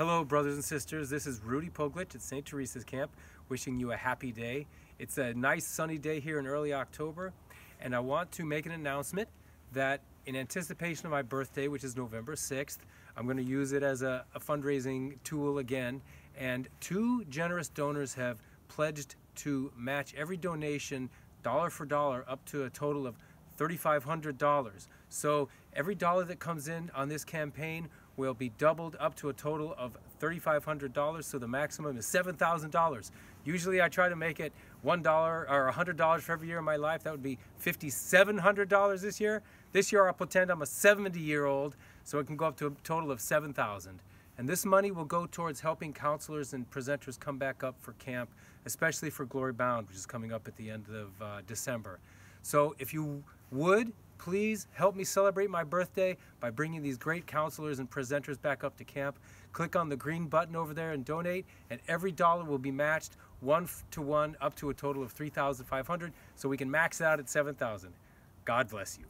Hello, brothers and sisters. This is Rudy Poglich at St. Therese's Camp, wishing you a happy day. It's a nice sunny day here in early October, and I want to make an announcement that in anticipation of my birthday, which is November 6th, I'm going to use it as a, a fundraising tool again, and two generous donors have pledged to match every donation dollar for dollar up to a total of $3,500. So every dollar that comes in on this campaign will be doubled up to a total of $3,500. So the maximum is $7,000. Usually I try to make it $1 or $100 for every year of my life. That would be $5,700 this year. This year I'll pretend I'm a 70 year old so it can go up to a total of 7,000. And this money will go towards helping counselors and presenters come back up for camp, especially for Glory Bound, which is coming up at the end of uh, December. So if you would, please help me celebrate my birthday by bringing these great counselors and presenters back up to camp. Click on the green button over there and donate, and every dollar will be matched one to one up to a total of 3,500 so we can max it out at 7,000. God bless you.